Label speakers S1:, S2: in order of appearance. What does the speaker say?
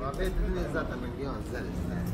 S1: وعبيت الدنيا ذاتها مليون زلزال